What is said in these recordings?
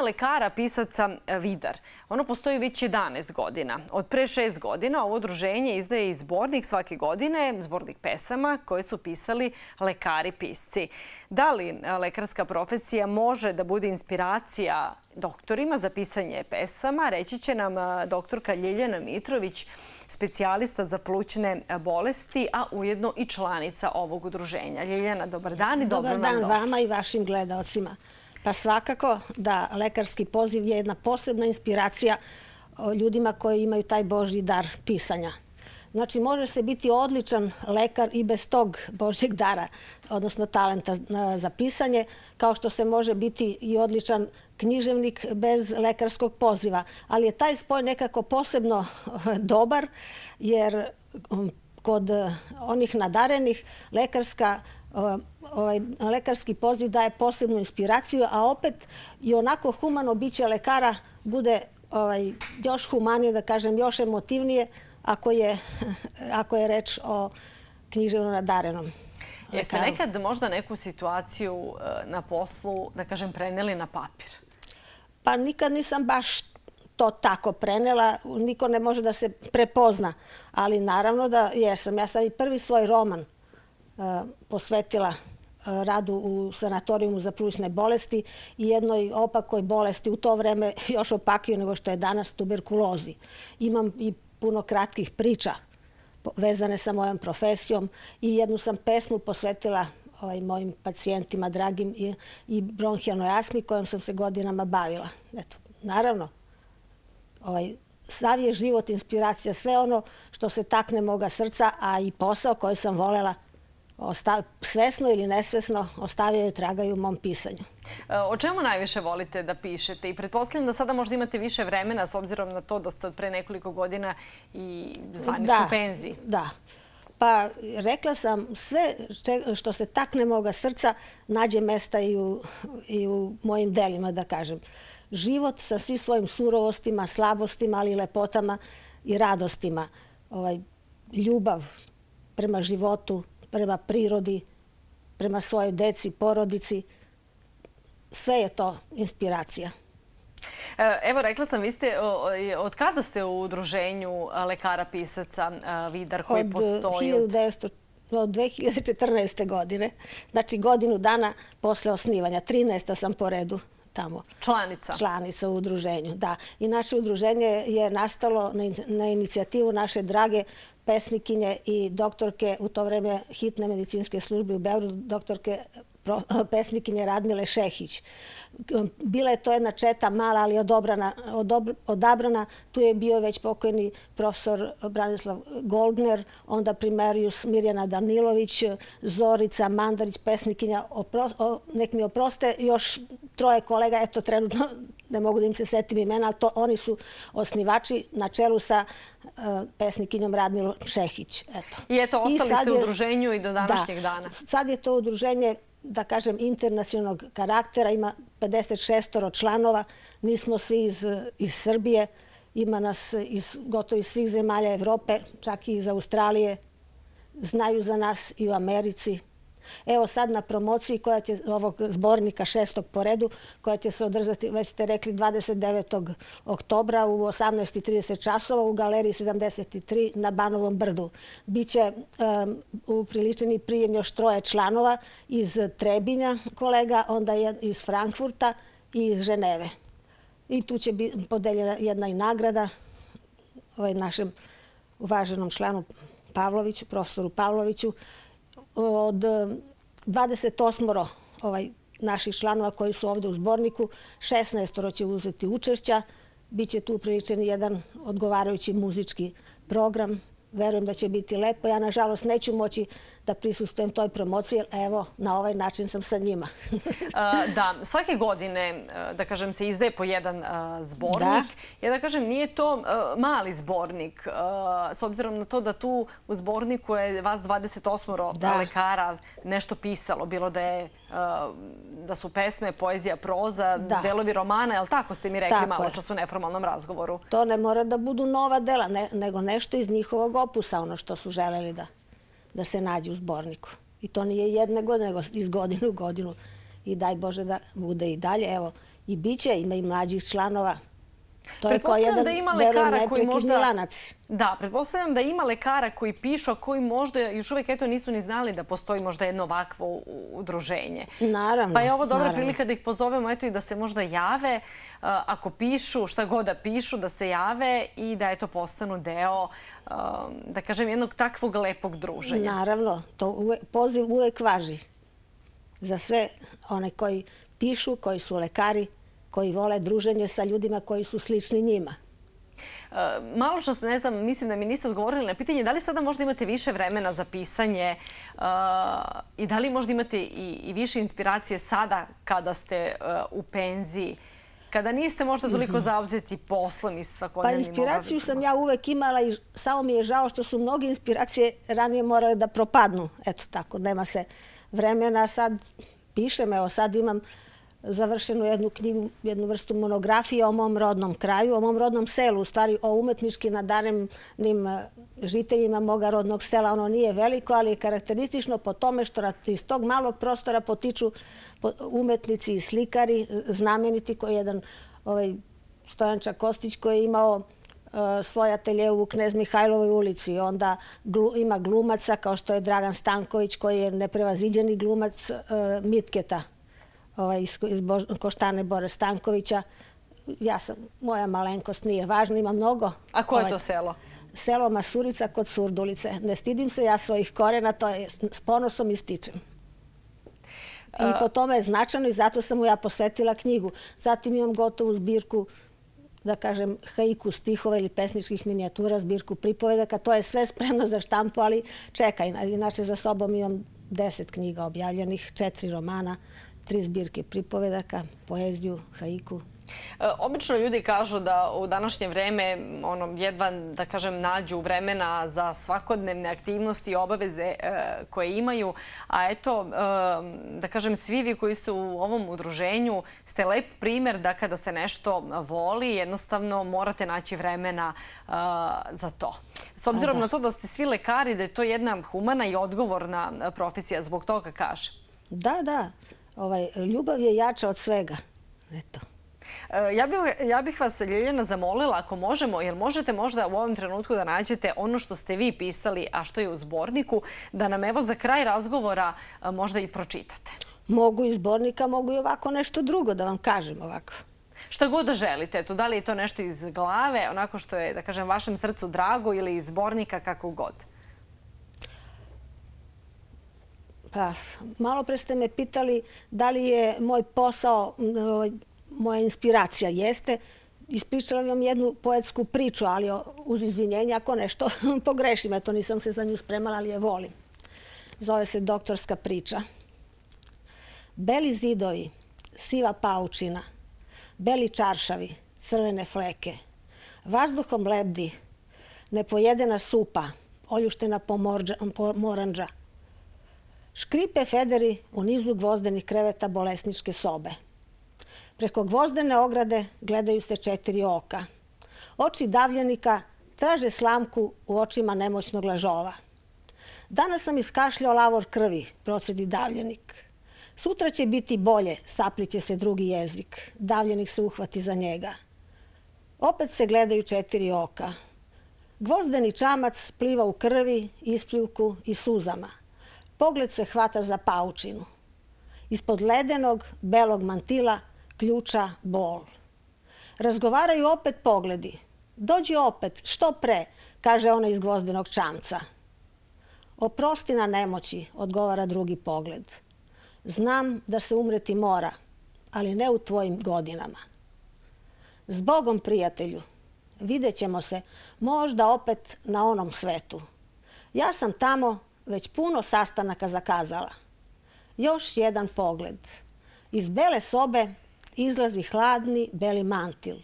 lekara pisaca Vidar. Ono postoji već 11 godina. Od pre 6 godina ovo udruženje izdaje i zbornik svake godine, zbornik pesama koje su pisali lekari-pisci. Da li lekarska profesija može da bude inspiracija doktorima za pisanje pesama? Reći će nam doktorka Ljeljana Mitrović, specijalista za plućne bolesti, a ujedno i članica ovog udruženja. Ljeljana, dobar dan i dobro nam došli. Dobar dan vama i vašim gledalcima. Pa svakako da lekarski poziv je jedna posebna inspiracija ljudima koji imaju taj Božji dar pisanja. Znači, može se biti odličan lekar i bez tog Božjeg dara, odnosno talenta e, za pisanje, kao što se može biti i odličan književnik bez lekarskog poziva. Ali je taj spoj nekako posebno e, dobar, jer kod e, onih nadarenih lekarska ovaj, lekarski poziv daje posebnu inspiraciju, a opet i onako humano biće lekara bude ovaj, još humanije, da kažem, još emotivnije ako je, ako je reč o književno nadarenom. Jeste nekad možda neku situaciju e, na poslu, da kažem, preneli na papir? Pa nikad nisam baš to tako prenela. Niko ne može da se prepozna. Ali naravno da jesam. Ja sam i prvi svoj roman E, posvetila e, radu u sanatorijumu za plućne bolesti i jednoj opakoj bolesti u to vreme još opakiju nego što je danas tuberkulozi. Imam i puno kratkih priča vezane sa mojom profesijom i jednu sam pesmu posvetila ovaj, mojim pacijentima dragim i, i bronhijalnoj asmi kojom sam se godinama bavila. Eto, naravno, ovaj, sav je život, inspiracija, sve ono što se takne moga srca, a i posao koji sam volela svesno ili nesvesno ostavljaju tragaju u mom pisanju. E, o čemu najviše volite da pišete? I pretpostavljam da sada možda imate više vremena s obzirom na to da ste od pre nekoliko godina i zvaniču penziji. Da. Pa rekla sam sve što se takne moga srca nađe mesta i u mojim delima, da kažem. Život sa svi svojim surovostima, slabostima, ali i lepotama i radostima. Ovaj, ljubav prema životu, prema prirodi, prema svojoj deci, porodici. Sve je to inspiracija. E, evo, rekla sam, vi ste, od kada ste u udruženju lekara-pisaca Vidar koji postoji? Od 2014. godine, znači godinu dana posle osnivanja, 13. sam po redu tamo. Članica? Članica u udruženju, da. I naše udruženje je nastalo na inicijativu naše drage pesnikinje i doktorke u to vreme hitne medicinske službe u Beogradu, doktorke pesnikinje Radmile Šehić. Bila je to jedna četa mala, ali odobrana, odabrana. Tu je bio već pokojni profesor Branislav Goldner, onda primerius Mirjana Danilović, Zorica Mandarić, pesnikinja, nek mi oproste, još troje kolega, eto trenutno ne mogu da im se setim imena, ali to oni su osnivači na čelu sa uh, pesnikinjom Radmilo Šehić. Eto. I eto, ostali ste u udruženju i do današnjeg dana. Sad je to udruženje da kažem, internacionalnog karaktera. Ima 56 članova. Nismo svi iz, iz Srbije. Ima nas iz, gotovo iz svih zemalja Evrope, čak i iz Australije. Znaju za nas i u Americi. Evo sad na promociji koja će, ovog zbornika šestog po redu, koja će se održati, već ste rekli, 29. oktobra u 18.30 časova u galeriji 73 na Banovom brdu. Biće um, upriličeni prijem još troje članova iz Trebinja kolega, onda je iz Frankfurta i iz Ženeve. I tu će biti podeljena jedna i nagrada ovaj našem uvaženom članu Pavloviću, profesoru Pavloviću, od e, 28 ovaj, naših članova koji su ovdje u zborniku, 16 će uzeti učešća. Biće tu priličen jedan odgovarajući muzički program verujem da će biti lepo. Ja, nažalost, neću moći da prisustujem toj promociji, jer evo, na ovaj način sam sa njima. Da, svake godine, da kažem, se izdaje po jedan zbornik. Ja da kažem, nije to mali zbornik, s obzirom na to da tu u zborniku je vas 28 lekara nešto pisalo, bilo da je da su pesme, poezija, proza, delovi romana, je li tako ste mi rekli malo čas u neformalnom razgovoru? To ne mora da budu nova dela, nego nešto iz njihovog opusa, ono što su želeli da da se nađe u zborniku. I to nije jedne godine, nego iz godine u godinu. I daj Bože da bude i dalje. Evo, I bit će, ima i mlađih članova. To je kao jedan, da ima lekara koji možda... lanac. Da, pretpostavljam da ima lekara koji pišu, a koji možda još uvijek eto nisu ni znali da postoji možda jedno ovakvo udruženje. Naravno. Pa je ovo dobra prilika da ih pozovemo eto i da se možda jave, ako pišu, šta god da pišu, da se jave i da eto postanu deo, da kažem, jednog takvog lepog druženja. Naravno, to poziv uvek važi za sve one koji pišu, koji su lekari, koji vole druženje sa ljudima koji su slični njima. E, malo što ne znam, mislim da mi niste odgovorili na pitanje da li sada možda imate više vremena za pisanje e, i da li možda imate i više inspiracije sada kada ste e, u penziji, kada niste možda toliko mhm. zauzeti poslom i svakodnevnim Pa inspiraciju sam ja uvek imala i samo mi je žao što su mnogi inspiracije ranije morale da propadnu. Eto tako, nema se vremena. Sad pišem, evo sad imam završenu jednu knjigu, jednu vrstu monografije o mom rodnom kraju, o mom rodnom selu, u stvari o umetnički nadarenim e, žiteljima moga rodnog sela. Ono nije veliko, ali je karakteristično po tome što iz tog malog prostora potiču umetnici i slikari, e, znameniti koji je jedan ovaj, Stojanča Kostić koji je imao e, svoj atelje u Knez Mihajlovoj ulici. Onda ima glumaca kao što je Dragan Stanković koji je neprevaziđeni glumac uh, Mitketa ovaj, iz, iz Koštane Bore Stankovića. Ja sam, moja malenkost nije važna, ima mnogo. A ko je ovaj, to selo? Selo Masurica kod Surdulice. Ne stidim se ja svojih korena, to je s ponosom ističem. I po tome je značajno i zato sam mu ja posvetila knjigu. Zatim imam gotovu zbirku da kažem, haiku stihova ili pesničkih minijatura, zbirku pripovedaka. To je sve spremno za štampu, ali čekaj, inače za sobom imam deset knjiga objavljenih, četiri romana, tri zbirke pripovedaka, poeziju, haiku. E, obično ljudi kažu da u današnje vreme ono, jedva da kažem, nađu vremena za svakodnevne aktivnosti i obaveze e, koje imaju. A eto, e, da kažem, svi vi koji ste u ovom udruženju ste lep primjer da kada se nešto voli, jednostavno morate naći vremena za to. S obzirom na to da ste svi lekari, da je to jedna humana i odgovorna profesija, zbog toga kaže. Da, da ovaj, ljubav je jača od svega. Eto. E, ja bih, ja bih vas, Ljeljana, zamolila, ako možemo, jer možete možda u ovom trenutku da nađete ono što ste vi pisali, a što je u zborniku, da nam evo za kraj razgovora e, možda i pročitate. Mogu iz zbornika, mogu i ovako nešto drugo da vam kažem ovako. Šta god da želite, eto, da li je to nešto iz glave, onako što je, da kažem, vašem srcu drago ili iz zbornika, kako god. Pa, malo pre ste me pitali da li je moj posao, ovaj, moja inspiracija jeste. Ispričala vam jednu poetsku priču, ali uz izvinjenje ako nešto pogrešim. Eto, nisam se za nju spremala, ali je volim. Zove se doktorska priča. Beli zidovi, siva paučina, beli čaršavi, crvene fleke, vazduhom lebdi, nepojedena supa, oljuštena pomoranđa, Škripe Federi u nizu gvozdenih kreveta bolesničke sobe. Preko gvozdene ograde gledaju se četiri oka. Oči davljenika traže slamku u očima nemoćnog lažova. Danas sam iskašljao lavor krvi, procedi davljenik. Sutra će biti bolje, sapliće se drugi jezik. Davljenik se uhvati za njega. Opet se gledaju četiri oka. Gvozdeni čamac pliva u krvi, ispljuku i suzama. Pogled se hvata za paučinu. Ispod ledenog, belog mantila ključa bol. Razgovaraju opet pogledi. Dođi opet, što pre, kaže ona iz gvozdenog čamca. Oprosti na nemoći, odgovara drugi pogled. Znam da se umreti mora, ali ne u tvojim godinama. Zbogom, prijatelju, vidjet ćemo se možda opet na onom svetu. Ja sam tamo već puno sastanaka zakazala. Još jedan pogled. Iz bele sobe izlazi hladni beli mantil.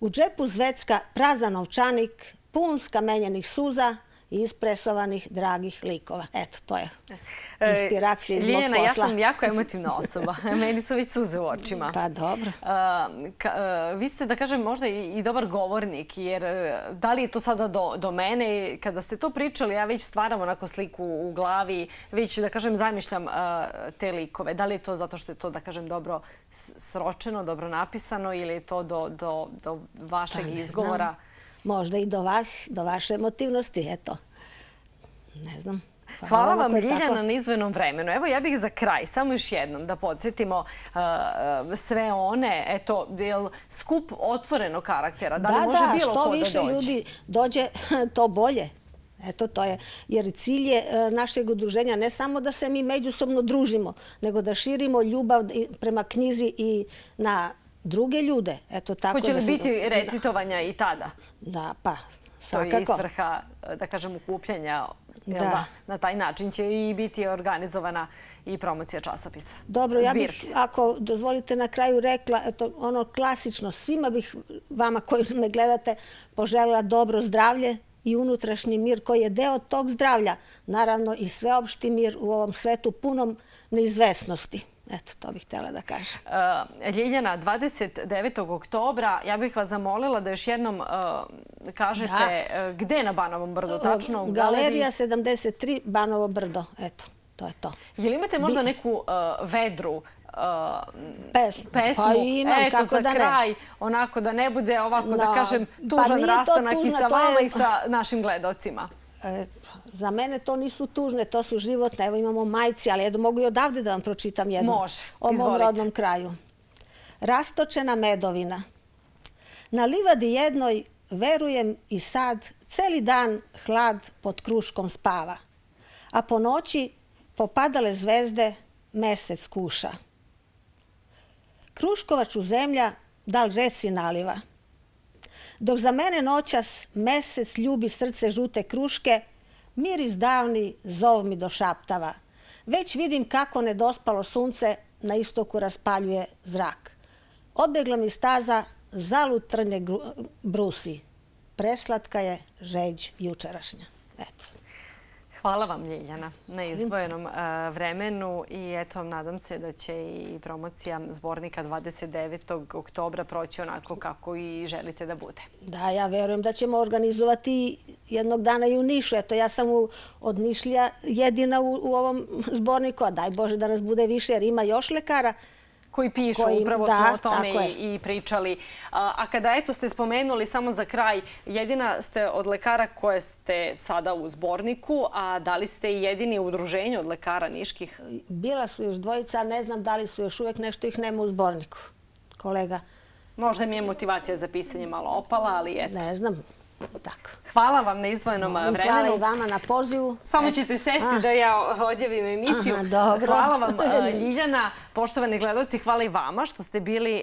U džepu zvecka prazan ovčanik, pun skamenjenih suza i ispresovanih dragih likova. Eto, to je E, inspiracija iz mog posla. Ljiljana, ja sam jako emotivna osoba. Meni su već suze u očima. Pa dobro. Vi ste, da kažem, možda i dobar govornik, jer e, da li je to sada do mene? Kada ste to pričali, ja već stvaram onako sliku u glavi, već, da kažem, zamišljam te likove. Da li je to zato što je to, da kažem, dobro sročeno, dobro napisano ili je to do vašeg pa izgovora? Možda i do vas, do vaše emotivnosti, eto. Ne znam. Pa Hvala vam, Ljiljana, na izvenom vremenu. Evo, ja bih za kraj, samo još jednom, da podsjetimo uh, uh, sve one, eto, je li skup otvoreno karaktera? Da li može bilo ko da dođe? Da, da, što više ljudi dođe, to bolje. Eto, to je. Jer cilj je uh, našeg udruženja ne samo da se mi međusobno družimo, nego da širimo ljubav prema knjizi i na druge ljude. Eto, tako Hoće li biti recitovanja i tada? Da, pa, svakako. To je isvrha, da kažem, ukupljanja Da. Na taj način će i biti organizovana i promocija časopisa. Dobro, ja bih, ako dozvolite na kraju rekla, eto, ono klasično, svima bih vama koji me gledate poželjela dobro zdravlje i unutrašnji mir koji je deo tog zdravlja. Naravno i sveopšti mir u ovom svetu punom neizvesnosti. Eto, to bih htjela da kažem. Uh, Ljiljana, 29. oktobra, ja bih vas zamolila da još jednom uh, kažete uh, gde je na Banovom brdu, tačno u galeriji? Galerija 73, Banovo brdo. Eto, to je to. Je li imate možda neku vedru pesmu? Pa imam, kako da ne. Eto, za kraj, onako da ne bude ovako, da kažem, pa tužan rastanak i sa vama i sa našim gledocima. E, za mene to nisu tužne, to su životne. Evo imamo majci, ali jedno mogu i odavde da vam pročitam jednu. Može, O mom rodnom kraju. Rastočena medovina. Na livadi jednoj, verujem i sad, celi dan hlad pod kruškom spava. A po noći popadale zvezde, mesec kuša. Kruškovaču zemlja, dal reci naliva. Dok za mene noćas mesec ljubi srce žute kruške, miris davni zov mi došaptava. Već vidim kako nedospalo sunce na istoku raspaljuje zrak. Odbegla mi staza, zalut trnje brusi. Preslatka je žeđ jučerašnja. Eto. Hvala vam, Ljiljana, na izvojenom e, vremenu i eto, nadam se da će i promocija zbornika 29. oktobra proći onako kako i želite da bude. Da, ja verujem da ćemo organizovati jednog dana i u Nišu. Eto, ja sam od Nišlja jedina u ovom zborniku, a daj Bože da nas bude više jer ima još lekara koji pišu, upravo smo o tome i pričali. A kada eto ste spomenuli samo za kraj, jedina ste od lekara koje ste sada u zborniku, a da li ste jedini u udruženju od lekara niških? Bila su još dvojica, ne znam da li su još uvijek nešto ih nema u zborniku, kolega. Možda mi je motivacija za pisanje malo opala, ali eto. Ne znam. Tako. Hvala vam na izvojenom vremenu. Hvala i vama na pozivu. Samo ćete sesti da ja odjavim emisiju. Aha, dobro. Hvala vam, Ljiljana. Poštovani gledalci, hvala i vama što ste bili